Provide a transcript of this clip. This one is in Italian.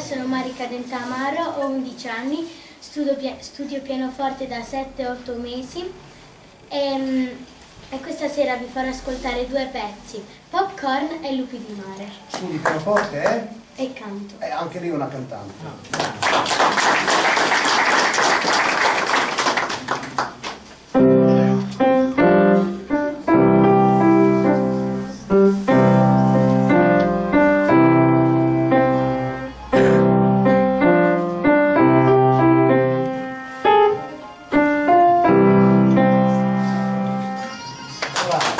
sono Marica Dentamaro, ho 11 anni, studio, studio pianoforte da 7-8 mesi e, mm, e, questa sera vi farò ascoltare due pezzi, Popcorn e Lupi di mare. Studi pianoforte eh? E canto. E anche lì una cantante. No. ば。